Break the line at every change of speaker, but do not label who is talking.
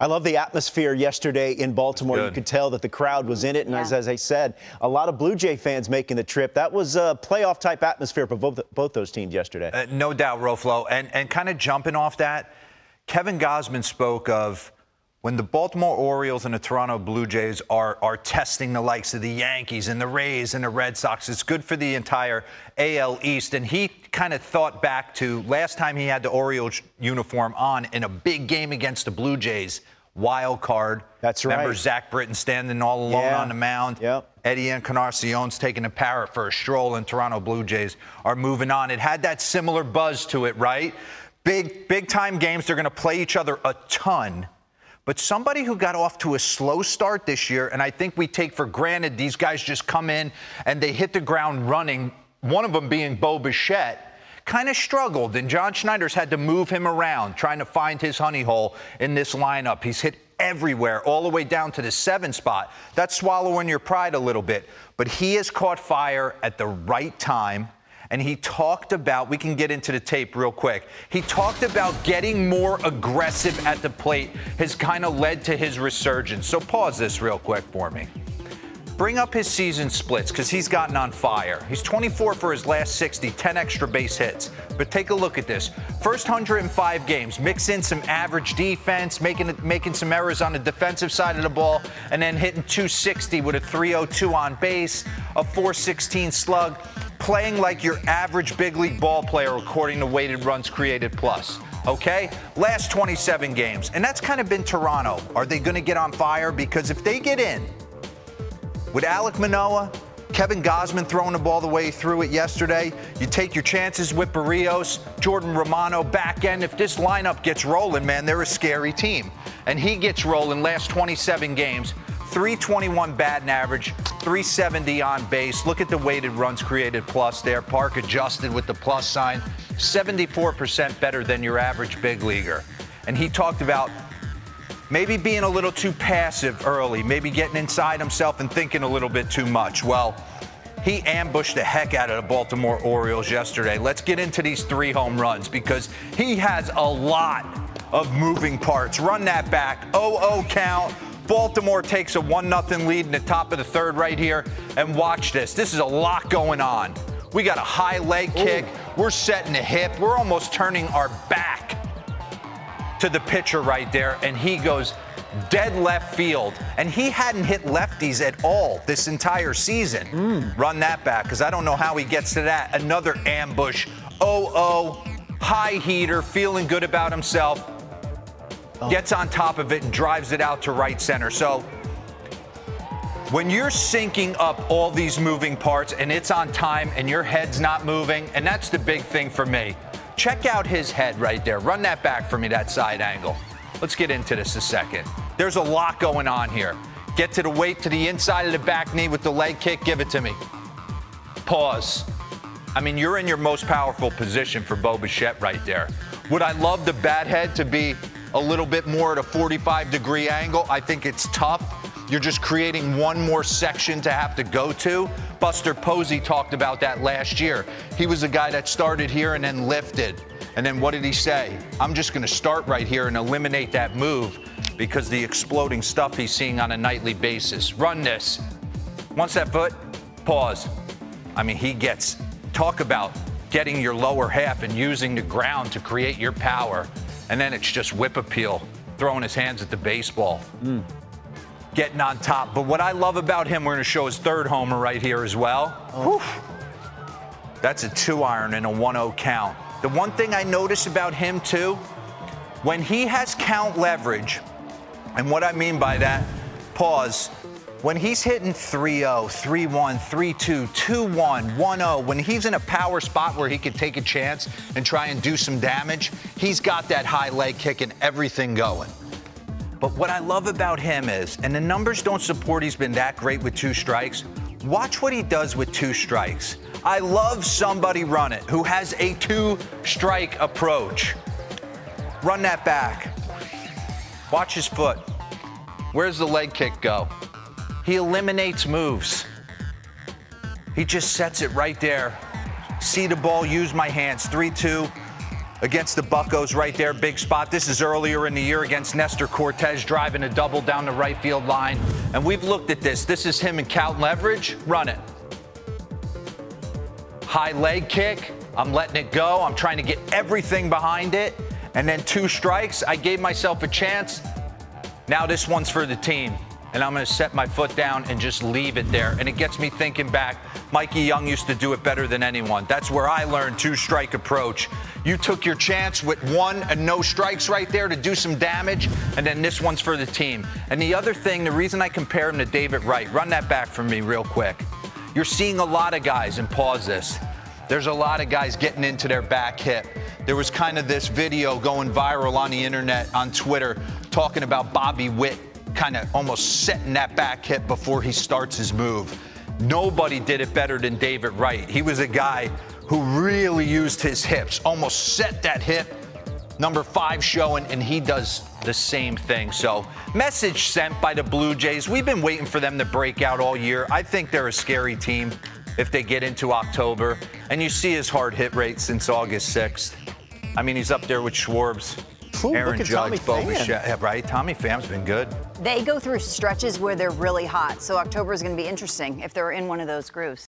I love the atmosphere yesterday in Baltimore. You could tell that the crowd was in it. And yeah. as, as, I said, a lot of Blue Jay fans making the trip. That was a playoff type atmosphere for both, both those teams yesterday. Uh,
no doubt, Roflo. And, and kind of jumping off that, Kevin Gausman spoke of when the Baltimore Orioles and the Toronto Blue Jays are, are testing the likes of the Yankees and the Rays and the Red Sox, it's good for the entire AL East. And he kind of thought back to last time he had the Orioles uniform on in a big game against the Blue Jays, wild card.
That's right.
Remember Zach Britton standing all alone
yeah.
on the mound?
Yep.
Eddie Encarnacion's taking a parrot for a stroll, and Toronto Blue Jays are moving on. It had that similar buzz to it, right? Big, big time games. They're going to play each other a ton but somebody who got off to a slow start this year, and I think we take for granted these guys just come in and they hit the ground running, one of them being Bo Bichette, kind of struggled, and John Schneider's had to move him around, trying to find his honey hole in this lineup. He's hit everywhere, all the way down to the seven spot. That's swallowing your pride a little bit. But he has caught fire at the right time and he talked about, we can get into the tape real quick. He talked about getting more aggressive at the plate has kind of led to his resurgence. So pause this real quick for me. Bring up his season splits because he's gotten on fire. He's 24 for his last 60, 10 extra base hits. But take a look at this. First 105 games, mix in some average defense, making making some errors on the defensive side of the ball, and then hitting 260 with a 302 on base, a 416 slug playing like your average big league ball player according to weighted runs created plus. Okay? Last 27 games. And that's kind of been Toronto. Are they going to get on fire? Because if they get in with Alek Manoah, Kevin Gausman throwing the ball the way threw it yesterday. You take your chances with Berrios, Jordan Romano back end. If this lineup gets rolling, man, they're a scary team. And he gets rolling last 27 games. 321 batting average, 370 on base. Look at the weighted runs created plus there. Park adjusted with the plus sign. 74% better than your average big leaguer. And he talked about maybe being a little too passive early, maybe getting inside himself and thinking a little bit too much. Well, he ambushed the heck out of the Baltimore Orioles yesterday. Let's get into these three home runs because he has a lot of moving parts. Run that back. 0 0 count. Baltimore takes a 1 0 lead in the top of the third right here. And watch this. This is a lot going on. We got a high leg kick. Ooh. We're setting a hip. We're almost turning our back to the pitcher right there. And he goes dead left field. And he hadn't hit lefties at all this entire season. Mm. Run that back because I don't know how he gets to that. Another ambush. 0 0, high heater, feeling good about himself oh. gets on top of it and drives it out to right center. So when you're syncing up all these moving parts and it's on time and your head's not moving, and that's the big thing for me. Check out his head right there. Run that back for me, that side angle. Let's get into this a second. There's a lot going on here. Get to the weight to the inside of the back knee with the leg kick. Give it to me. Pause. I mean, you're in your most powerful position for Bo Bichette right there. Would I love the bat head to be a little bit more at a 45 degree angle. I think it's tough. You're just creating one more section to have to go to. Buster Posey talked about that last year. He was a guy that started here and then lifted. And then what did he say? I'm just going to start right here and eliminate that move because the exploding stuff he's seeing on a nightly basis. Run this. Once that foot, pause. I mean, he gets, talk about getting your lower half and using the ground to create your power and then it's just whip appeal, throwing his hands at the baseball. Mm. Getting on top. But what I love about him, we're going to show his third homer right here as well. Oh. That's a two iron and a 1 0 count. The one thing I notice about him, too, when he has count leverage, and what I mean by that, pause, when he's hitting 3-0, 3-1, 3-2, 2-1, 1-0, when he's in a power spot where he could take a chance and try and do some damage, he's got that high leg kick and everything going. But what I love about him is, and the numbers don't support he's been that great with two strikes, watch what he does with two strikes. I love somebody run it who has a two strike approach. Run that back. Watch his foot. Where's the leg kick go? He eliminates moves. He just sets it right there. See the ball, use my hands. 3 2. against the Buckos right there, big spot. This is earlier in the year against Nestor Cortes driving a double down the right field line. And we've looked at this. This is him in count leverage. Run it. High leg kick. I'm letting it go. I'm trying to get everything behind it. And then two strikes. I gave myself a chance. Now this one's for the team and I'm going to set my foot down and just leave it there. And it gets me thinking back. Mikey Young used to do it better than anyone. That's where I learned two strike approach. You took your chance with one and no strikes right there to do some damage, and then this one's for the team. And the other thing, the reason I compare him to David Wright, run that back for me real quick. You're seeing a lot of guys, and pause this. There's a lot of guys getting into their back hip. There was kind of this video going viral on the internet, on Twitter, talking about Bobby Witt kind of almost setting that back hip before he starts his move. Nobody did it better than David Wright. He was a guy who really used his hips, almost set that hip. Number five showing, and he does the same thing. So, message sent by the Blue Jays. We've been waiting for them to break out all year. I think they're a scary team if they get into October. And you see his hard hit rate since August 6th. I mean, he's up there with Schwarb's.
Ooh,
Aaron Judge,
Tommy
Pham. right? Tommy Pham's been good.
They go through stretches where they're really hot, so October is going to be interesting if they're in one of those grooves.